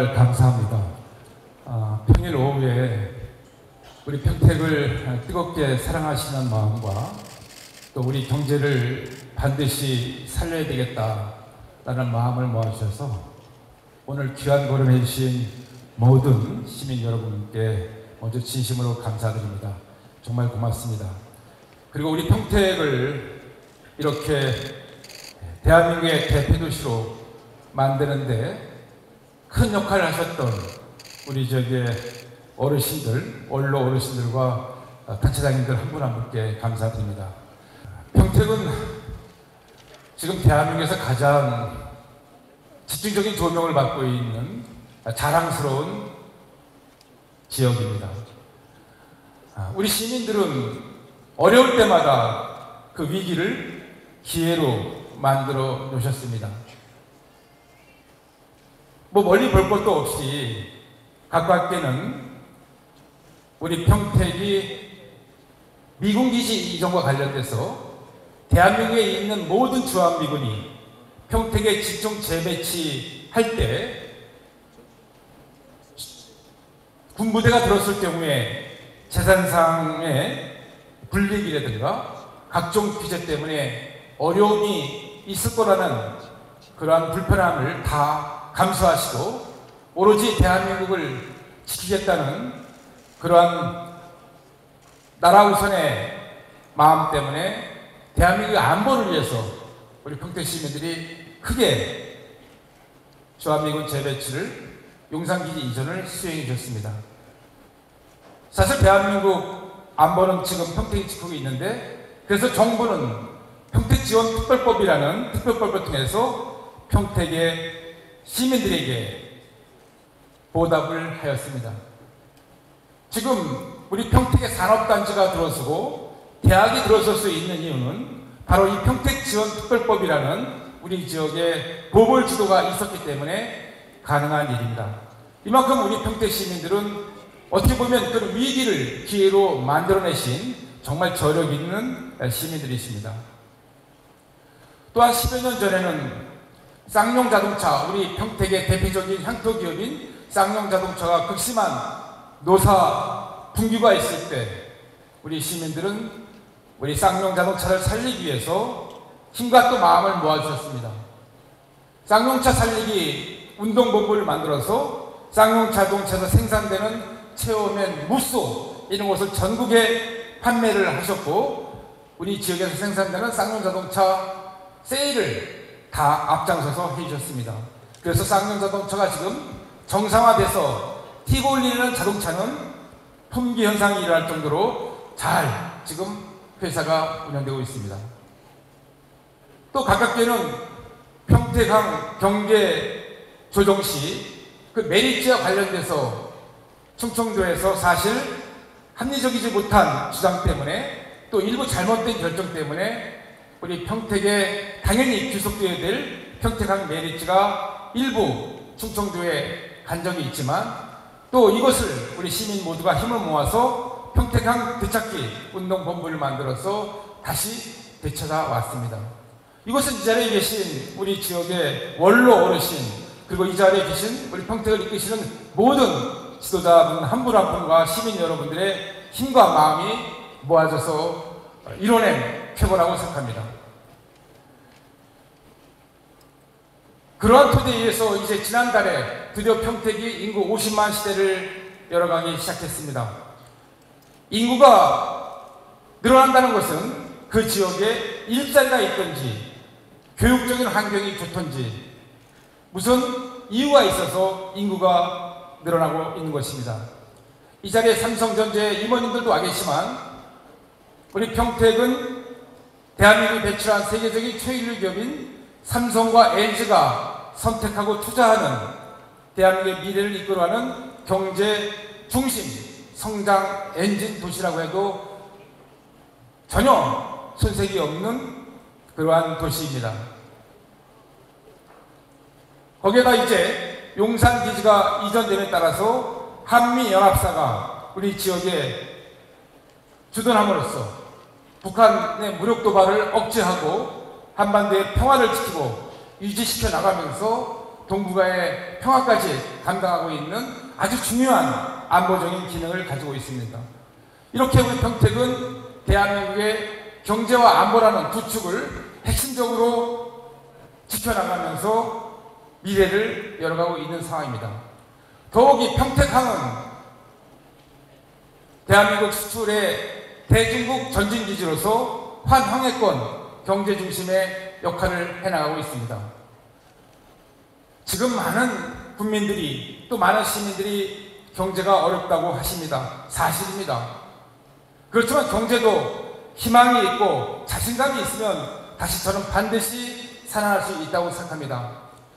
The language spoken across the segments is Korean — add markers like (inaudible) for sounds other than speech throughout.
정말 감사합니다. 아, 평일 오후에 우리 평택을 뜨겁게 사랑하시는 마음과 또 우리 경제를 반드시 살려야 되겠다라는 마음을 모아주셔서 오늘 귀한 걸음 해주신 모든 시민 여러분께 먼저 진심으로 감사드립니다. 정말 고맙습니다. 그리고 우리 평택을 이렇게 대한민국의 대표도시로 만드는데 큰 역할을 하셨던 우리 저기 어르신들, 원로 어르신들과 단체장님들 한분한 분께 감사드립니다. 평택은 지금 대한민국에서 가장 집중적인 조명을 받고 있는 자랑스러운 지역입니다. 아, 우리 시민들은 어려울 때마다 그 위기를 기회로 만들어 놓으셨습니다. 뭐 멀리 볼 것도 없이 가깝게는 우리 평택이 미군 기지 이전과 관련돼서 대한민국에 있는 모든 주한미군이 평택에 집중 재배치할 때 군부대가 들었을 경우에 재산상의 불리기라든가 각종 규제 때문에 어려움이 있을 거라는 그러한 불편함을 다 감수하시고 오로지 대한민국을 지키겠다는 그러한 나라 우선의 마음 때문에 대한민국의 안보를 위해서 우리 평택 시민들이 크게 주한미군 재배치를 용산기지 이전을 수행해 줬습니다. 사실 대한민국 안보는 지금 평택이 지키고 있는데 그래서 정부는 평택지원특별법이라는 특별법을 통해서 평택의 시민들에게 보답을 하였습니다. 지금 우리 평택의 산업단지가 들어서고 대학이 들어설 수 있는 이유는 바로 이 평택지원특별법이라는 우리 지역에 보벌 지도가 있었기 때문에 가능한 일입니다. 이만큼 우리 평택 시민들은 어떻게 보면 그런 위기를 기회로 만들어내신 정말 저력 있는 시민들이십니다. 또한 10여 년 전에는 쌍용 자동차, 우리 평택의 대표적인 향토 기업인 쌍용 자동차가 극심한 노사 분규가 있을 때 우리 시민들은 우리 쌍용 자동차를 살리기 위해서 힘과 또 마음을 모아주셨습니다. 쌍용차 살리기 운동본부를 만들어서 쌍용 자동차에서 생산되는 체험엔 무쏘 이런 것을 전국에 판매를 하셨고 우리 지역에서 생산되는 쌍용 자동차 세일을 다 앞장서서 해주셨습니다. 그래서 쌍용 자동차가 지금 정상화돼서 티골리는 자동차는 품귀 현상이 일어날 정도로 잘 지금 회사가 운영되고 있습니다. 또 가깝게는 평택항 경계 조정시 그 메리츠와 관련돼서 충청도에서 사실 합리적이지 못한 주장 때문에 또 일부 잘못된 결정 때문에 우리 평택에 당연히 귀속되어야 될 평택항 메리츠가 일부 충청도에 간 적이 있지만 또 이것을 우리 시민 모두가 힘을 모아서 평택항 되찾기 운동본부를 만들어서 다시 되찾아 왔습니다. 이것은 이 자리에 계신 우리 지역의 원로 어르신 그리고 이 자리에 계신 우리 평택을 이끄시는 모든 지도자분 한 분 한 분과 시민 여러분들의 힘과 마음이 모아져서 이뤄낸 표본라고 생각합니다. 그러한 토대에 의해서 이제 지난달에 드디어 평택이 인구 50만 시대를 열어가기 시작했습니다. 인구가 늘어난다는 것은 그 지역에 일자리가 있든지 교육적인 환경이 좋든지 무슨 이유가 있어서 인구가 늘어나고 있는 것입니다. 이 자리에 삼성전자 임원님들도 와 계시지만 우리 평택은 대한민국이 배출한 세계적인 최일류 기업인 삼성과 LG가 선택하고 투자하는 대한민국의 미래를 이끌어가는 경제 중심 성장 엔진 도시라고 해도 전혀 손색이 없는 그러한 도시입니다. 거기에다 이제 용산 기지가 이전됨에 따라서 한미연합사가 우리 지역에 주둔함으로써 북한의 무력 도발을 억제하고 한반도의 평화를 지키고 유지시켜 나가면서 동북아의 평화까지 감당하고 있는 아주 중요한 안보적인 기능을 가지고 있습니다. 이렇게 우리 평택은 대한민국의 경제와 안보라는 두 축을 핵심적으로 지켜나가면서 미래를 열어가고 있는 상황입니다. 더욱이 평택항은 대한민국 수출의 대중국 전진기지로서 환황해권 경제 중심의 역할을 해나가고 있습니다. 지금 많은 국민들이 또 많은 시민들이 경제가 어렵다고 하십니다. 사실입니다. 그렇지만 경제도 희망이 있고 자신감이 있으면 다시 저는 반드시 살아날 수 있다고 생각합니다.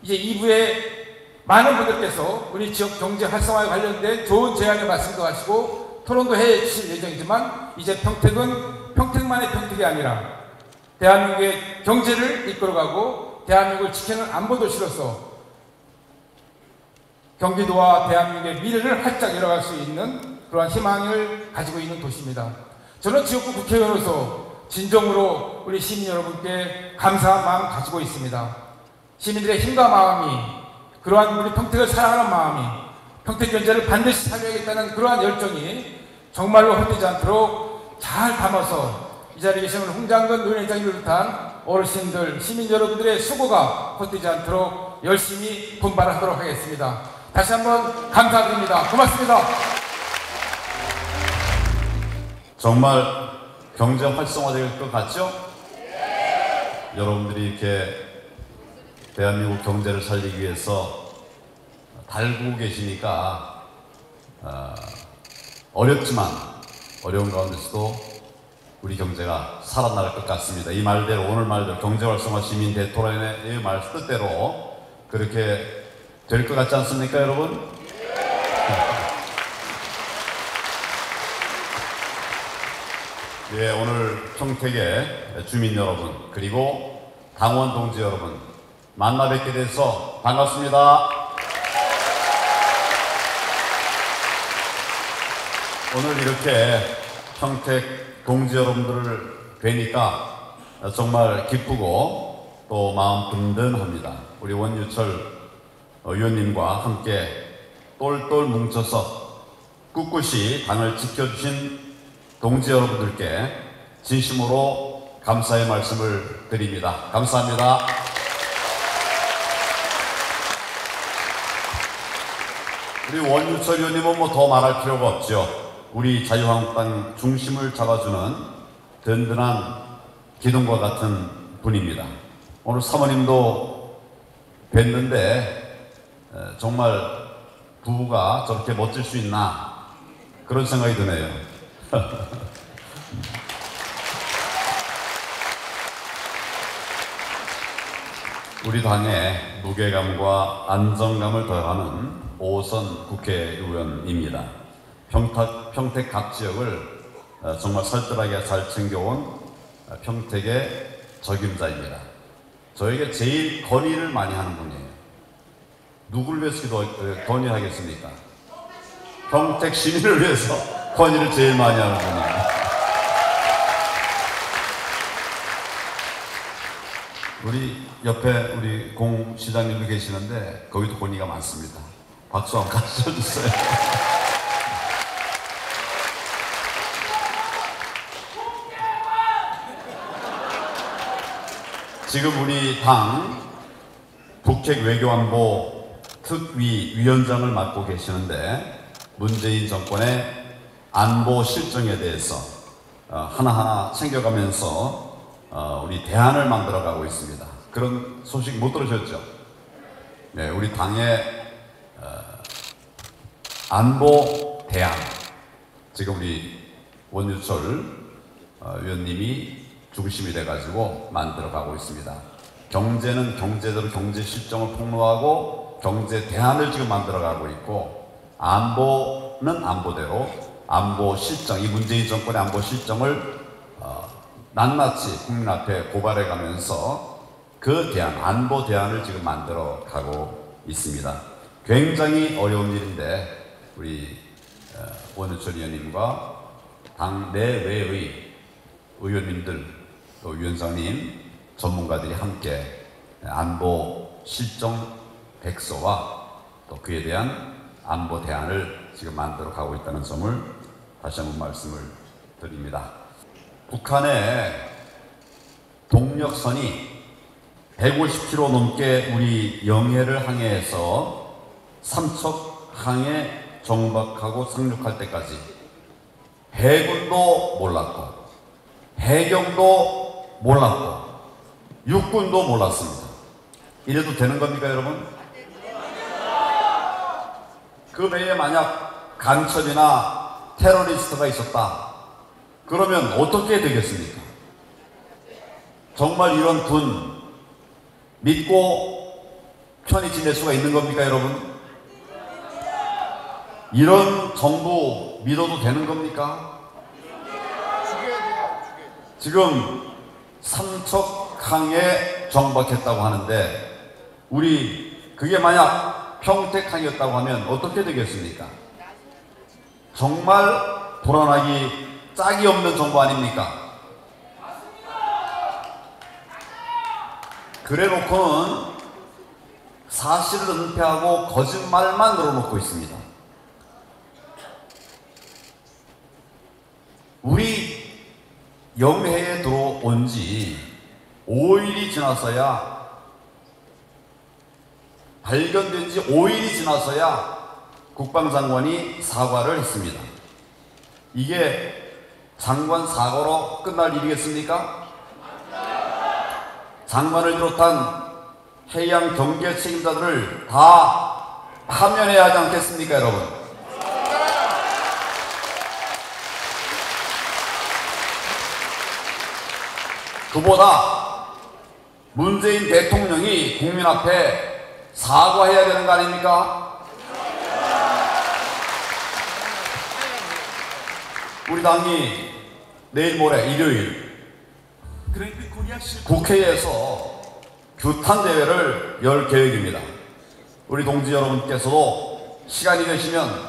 이제 2부에 많은 분들께서 우리 지역 경제 활성화에 관련된 좋은 제안을 말씀도 하시고 토론도 해 주실 예정이지만 이제 평택은 평택만의 평택이 아니라 대한민국의 경제를 이끌어가고 대한민국을 지키는 안보도시로서 경기도와 대한민국의 미래를 활짝 열어갈 수 있는 그러한 희망을 가지고 있는 도시입니다. 저는 지역구 국회의원으로서 진정으로 우리 시민 여러분께 감사한 마음 가지고 있습니다. 시민들의 힘과 마음이 그러한 우리 평택을 사랑하는 마음이 평택 경제를 반드시 살려야겠다는 그러한 열정이 정말로 헛되지 않도록 잘 담아서 이 자리에 계신 홍장근 노회장님을 비롯한 어르신들, 시민 여러분들의 수고가 헛되지 않도록 열심히 분발하도록 하겠습니다. 다시 한번 감사드립니다. 고맙습니다. 정말 경제 활성화될 것 같죠? 여러분들이 이렇게 대한민국 경제를 살리기 위해서 달고 계시니까 어, 어렵지만 어려운 가운데서도 우리 경제가 살아날 것 같습니다. 이 말대로 오늘 말대로 경제 활성화 시민 대토론의 말 뜻대로 그렇게 될 것 같지 않습니까, 여러분? 예, 오늘 평택의 주민 여러분 그리고 당원 동지 여러분 만나 뵙게 돼서 반갑습니다. 오늘 이렇게 평택 동지 여러분들을 뵈니까 정말 기쁘고 또 마음 든든합니다. 우리 원유철 의원님과 함께 똘똘 뭉쳐서 꿋꿋이 당을 지켜주신 동지 여러분들께 진심으로 감사의 말씀을 드립니다. 감사합니다. 우리 원유철 의원님은 뭐 더 말할 필요가 없죠. 우리 자유한국당 중심을 잡아주는 든든한 기둥과 같은 분입니다. 오늘 사모님도 뵀는데 에, 정말 부부가 저렇게 멋질 수 있나 그런 생각이 드네요. (laughs) 우리 당의 무게감과 안정감을 더하는 오선 국회의원입니다. 평택, 평택 각 지역을 어, 정말 설득하게 잘 챙겨온 어, 평택의 적임자입니다. 저에게 제일 건의를 많이 하는 분이에요. 누구를 위해서 어, 건의하겠습니까? 평택 시민을 위해서 건의를 제일 많이 하는 분입니다. 우리 옆에 우리 공 시장님도 계시는데 거기도 건의가 많습니다. 박수 한번 같이 쳐주세요. 지금 우리 당 북핵 외교안보 특위 위원장을 맡고 계시는데 문재인 정권의 안보 실정에 대해서 어, 하나하나 챙겨가면서 어, 우리 대안을 만들어가고 있습니다. 그런 소식 못 들으셨죠? 네, 우리 당의 어, 안보 대안 지금 우리 원유철 어, 위원님이 중심이 돼가지고 만들어가고 있습니다. 경제는 경제대로 경제 실정을 폭로하고 경제 대안을 지금 만들어가고 있고 안보는 안보대로 안보 실정 이 문재인 정권의 안보 실정을 어, 낱낱이 국민 앞에 고발해 가면서 그 대안 안보 대안을 지금 만들어 가고 있습니다. 굉장히 어려운 일인데 우리 어, 원유철 의원님과 당 내외의 의원님들 또 위원장님 전문가들이 함께 안보 실정 백서와 또 그에 대한 안보 대안을 지금 만들어 가고 있다는 점을 다시 한번 말씀을 드립니다. 북한의 동력선이 150km 넘게 우리 영해를 항해해서 삼척항에 정박하고 상륙할 때까지 해군도 몰랐고 해경도 몰랐고 육군도 몰랐습니다. 이래도 되는 겁니까, 여러분? 그 배에 만약 간첩이나 테러리스트가 있었다. 그러면 어떻게 되겠습니까? 정말 이런 군 믿고 편히 지낼 수가 있는 겁니까, 여러분? 이런 정부 믿어도 되는 겁니까? 지금 삼척항에 정박했다고 하는데 우리 그게 만약 평택항이었다고 하면 어떻게 되겠습니까? 정말 불안하기 짝이 없는 정보 아닙니까? 그래 놓고는 사실을 은폐하고 거짓말만 늘어놓고 있습니다. 우리 영해에 들어온 지 5일이 지나서야 발견된 지 5일이 지나서야 국방장관이 사과를 했습니다. 이게 장관 사과로 끝날 일이겠습니까? 장관을 비롯한 해양 경계 책임자들을 다 파면해야 하지 않겠습니까, 여러분? 그보다 문재인 대통령이 국민 앞에 사과해야 되는 거 아닙니까? 우리 당이 내일 모레 일요일 국회에서 규탄 대회를 열 계획입니다. 우리 동지 여러분께서도 시간이 되시면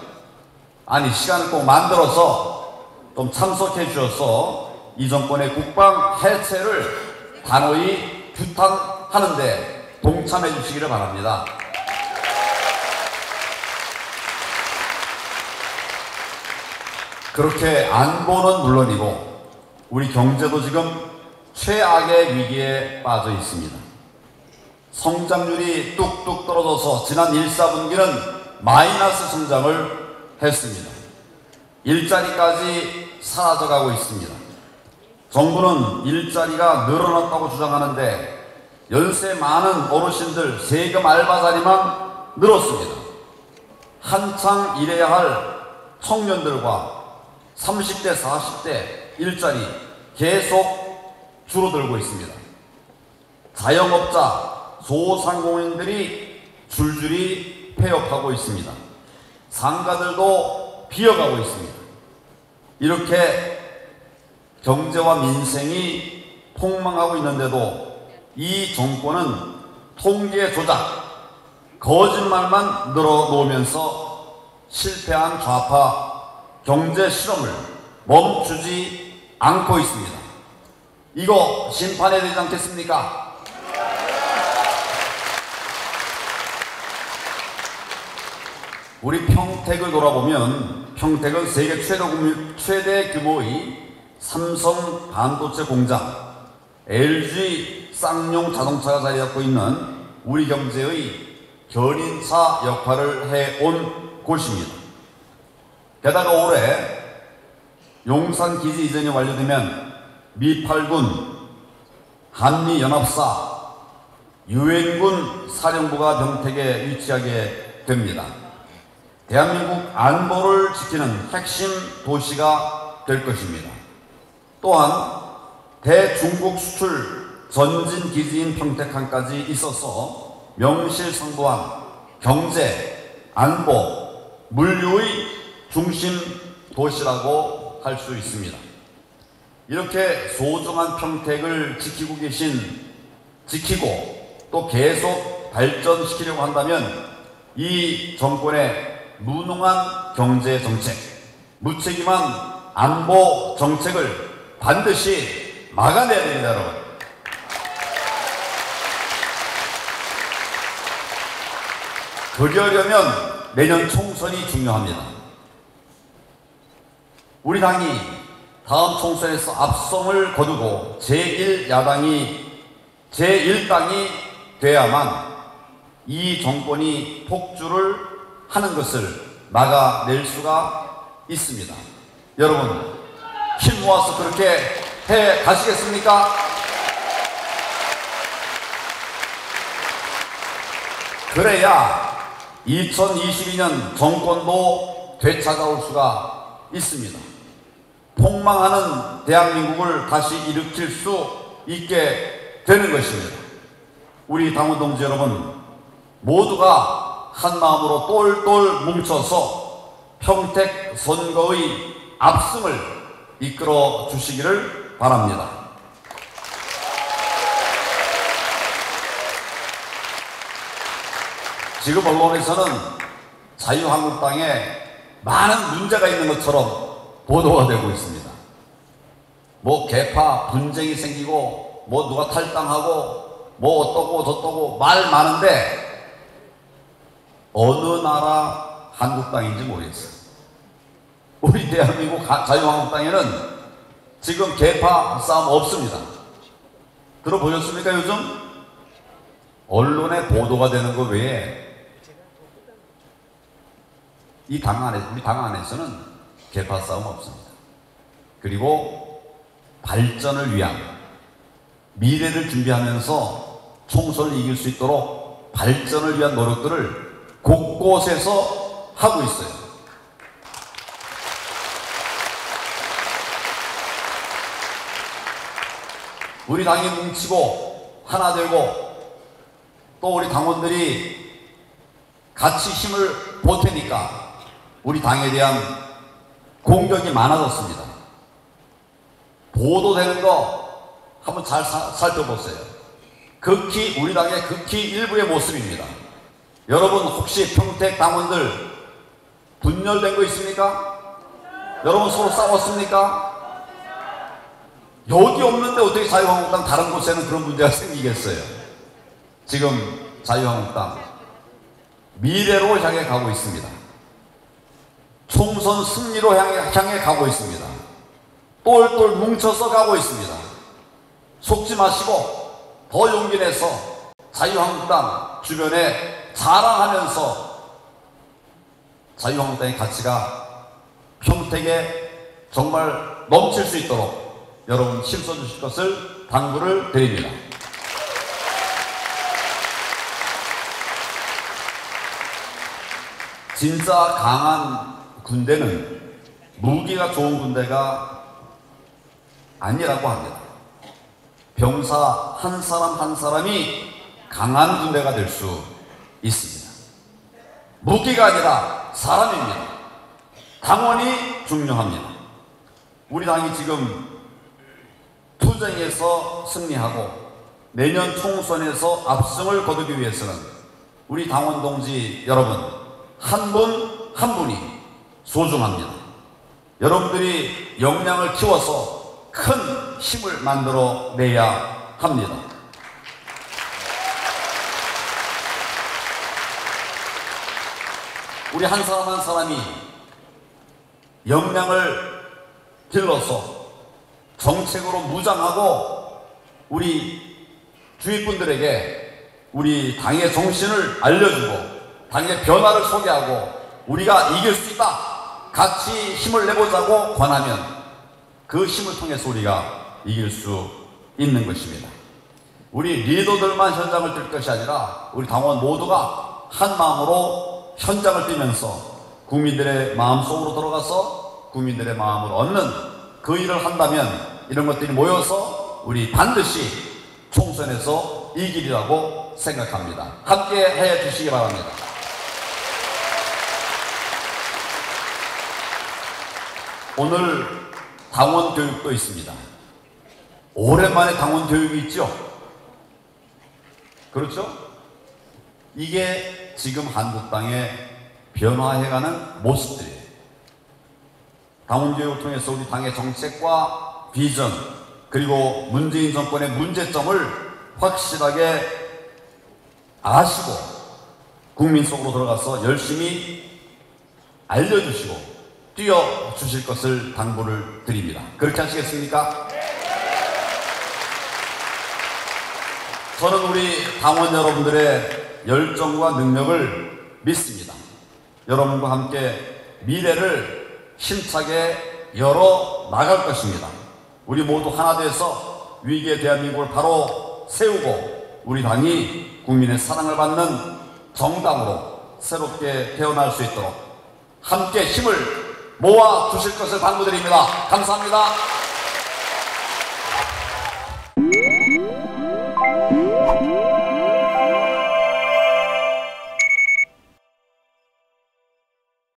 아니 시간을 꼭 만들어서 좀 참석해 주셔서 이 정권의 국방 해체를 단호히 규탄하는데 동참해 주시기를 바랍니다. 그렇게 안보는 물론이고 우리 경제도 지금 최악의 위기에 빠져 있습니다. 성장률이 뚝뚝 떨어져서 지난 1, 4분기는 마이너스 성장을 했습니다. 일자리까지 사라져가고 있습니다. 정부는 일자리가 늘어났다고 주장하는데 연세 많은 어르신들 세금 알바 자리만 늘었습니다. 한창 일해야 할 청년들과 30대, 40대 일자리 계속 줄어들고 있습니다. 자영업자, 소상공인들이 줄줄이 폐업하고 있습니다. 상가들도 비어가고 있습니다. 이렇게 경제와 민생이 폭망하고 있는데도 이 정권은 통계 조작, 거짓말만 늘어놓으면서 실패한 좌파 경제 실험을 멈추지 않고 있습니다. 이거 심판해야 되지 않겠습니까? 우리 평택을 돌아보면 평택은 세계 최대, 규모, 최대 규모의 삼성 반도체 공장, LG 쌍용 자동차가 자리 잡고 있는 우리 경제의 견인차 역할을 해온 곳입니다. 게다가 올해 용산 기지 이전이 완료되면 미팔군, 한미연합사, 유엔군 사령부가 병택에 위치하게 됩니다. 대한민국 안보를 지키는 핵심 도시가 될 것입니다. 또한 대중국 수출 전진 기지인 평택항까지 있어서 명실상부한 경제, 안보, 물류의 중심 도시라고 할 수 있습니다. 이렇게 소중한 평택을 지키고 계신, 지키고 또 계속 발전시키려고 한다면 이 정권의 무능한 경제 정책, 무책임한 안보 정책을 반드시 막아내야 됩니다, 여러분. 그러려면 내년 총선이 중요합니다. 우리 당이 다음 총선에서 압승을 거두고 제1야당이 제1당이 돼야만 이 정권이 폭주를 하는 것을 막아낼 수가 있습니다. 여러분, 힘 모아서 그렇게 해 가시겠습니까? 그래야 2022년 정권도 되찾아올 수가 있습니다. 폭망하는 대한민국을 다시 일으킬 수 있게 되는 것입니다. 우리 당원 동지 여러분, 모두가 한 마음으로 똘똘 뭉쳐서 평택 선거의 압승을 이끌어 주시기를 바랍니다. 지금 언론에서는 자유한국당에 많은 문제가 있는 것처럼 보도가 되고 있습니다. 뭐 개파 분쟁이 생기고 뭐 누가 탈당하고 뭐 어떠고 저떠고 말 많은데 어느 나라 한국당인지 모르겠어요. 우리 대한민국 가- 자유한국당에는 지금 개파 싸움 없습니다. 들어보셨습니까 요즘? 언론에 보도가 되는 것 외에 이 당 안에 우리 당 안에서는 개파 싸움 없습니다. 그리고 발전을 위한 미래를 준비하면서 총선을 이길 수 있도록 발전을 위한 노력들을 곳곳에서 하고 있어요. 우리 당이 뭉치고 하나 되고 또 우리 당원들이 같이 힘을 보태니까 우리 당에 대한 공격이 많아졌습니다. 보도되는 거 한번 잘 사- 살펴보세요. 극히 우리 당의 극히 일부의 모습입니다. 여러분 혹시 평택 당원들 분열된 거 있습니까? 여러분 서로 싸웠습니까? 여기 없는데 어떻게 자유한국당 다른 곳에는 그런 문제가 생기겠어요? 지금 자유한국당 미래로 향해 가고 있습니다. 총선 승리로 향해, 향해 가고 있습니다. 똘똘 뭉쳐서 가고 있습니다. 속지 마시고 더 용기 내서 자유한국당 주변에 자랑하면서 자유한국당의 가치가 평택에 정말 넘칠 수 있도록 여러분 힘써 주실 것을 당부를 드립니다. 진짜 강한 군대는 무기가 좋은 군대가 아니라고 합니다. 병사 한 사람 한 사람이 강한 군대가 될 수 있습니다. 무기가 아니라 사람입니다. 당원이 중요합니다. 우리 당이 지금 투쟁에서 승리하고 내년 총선에서 압승을 거두기 위해서는 우리 당원 동지 여러분 한분한 분이 소중합니다. 여러분들이 역량을 키워서 큰 힘을 만들어 내야 합니다. 우리 한 사람 한 사람이 역량을 길러서 정책으로 무장하고 우리 주위 분들에게 우리 당의 정신을 알려주고 당의 변화를 소개하고 우리가 이길 수 있다. 같이 힘을 내보자고 권하면 그 힘을 통해서 우리가 이길 수 있는 것입니다. 우리 리더들만 현장을 뛸 것이 아니라 우리 당원 모두가 한 마음으로 현장을 뛰면서 국민들의 마음속으로 들어가서 국민들의 마음을 얻는 그 일을 한다면 이런 것들이 모여서 우리 반드시 총선에서 이기리라고 생각합니다. 함께 해 주시기 바랍니다. 오늘 당원 교육도 있습니다. 오랜만에 당원 교육이 있죠? 그렇죠? 이게 지금 한국당의 변화해가는 모습들이에요. 당원 교육을 통해서 우리 당의 정책과 비전, 그리고 문재인 정권의 문제점을 확실하게 아시고 국민 속으로 들어가서 열심히 알려주시고 뛰어주실 것을 당부를 드립니다. 그렇게 하시겠습니까? 저는 우리 당원 여러분들의 열정과 능력을 믿습니다. 여러분과 함께 미래를 힘차게 열어 나갈 것입니다. 우리 모두 하나 돼서 위기의 대한민국을 바로 세우고 우리 당이 국민의 사랑을 받는 정당으로 새롭게 태어날 수 있도록 함께 힘을 모아 주실 것을 당부드립니다. 감사합니다.